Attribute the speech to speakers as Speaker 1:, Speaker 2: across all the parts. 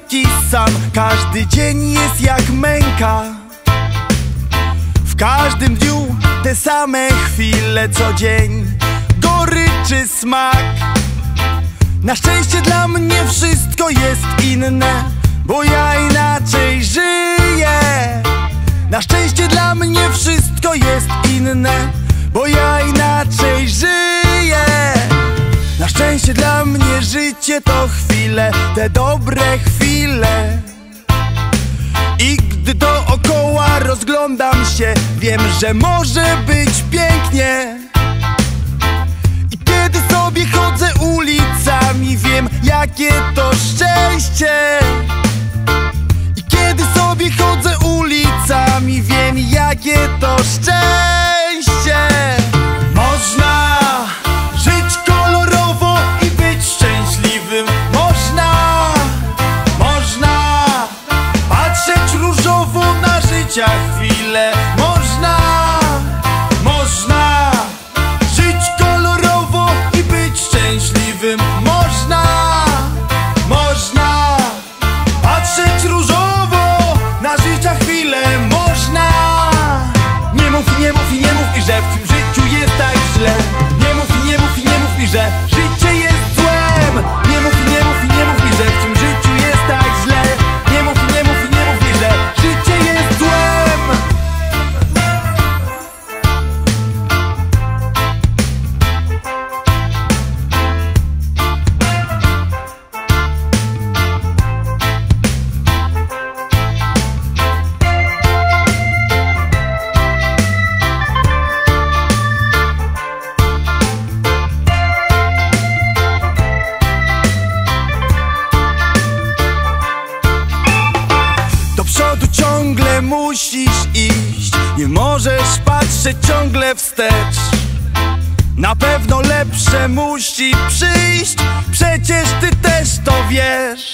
Speaker 1: taki sam. Każdy dzień jest jak męka. W każdym dniu te same chwile co dzień. Goryczy smak. Na szczęście dla mnie wszystko jest inne Bo ja inaczej żyję. Na szczęście dla mnie wszystko jest inne Bo ja inaczej żyję. Na szczęście dla mnie życie to chwile Te dobre chwile. I gdy dookoła rozglądam się Wiem, że może być pięknie. I kiedy sobie chodzę ulicami Wiem, jakie to szczęście. I kiedy sobie chodzę ulicami Wiem, jakie to szczęście musisz iść. Nie możesz patrzeć ciągle wstecz. Na pewno lepsze musi przyjść. Przecież ty też to wiesz.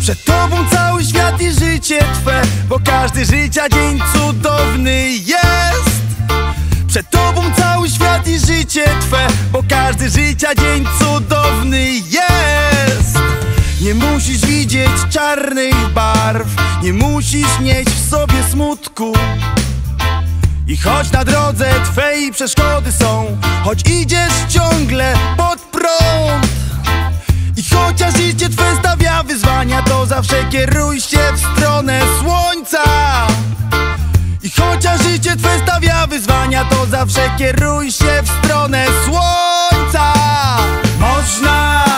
Speaker 1: Przed tobą cały świat i życie twe Bo każdy życia dzień cudowny jest. Przed tobą cały świat i życie twe Bo każdy życia dzień cudowny jest Nie musisz widzieć czarnych barw Nie musisz nieść w sobie smutku. I choć na drodze twej przeszkody są Choć idziesz ciągle pod prąd. I chociaż życie twe stawia wyzwania To zawsze kieruj się w stronę słońca. I chociaż życie twe stawia wyzwania To zawsze kieruj się w stronę słońca. Można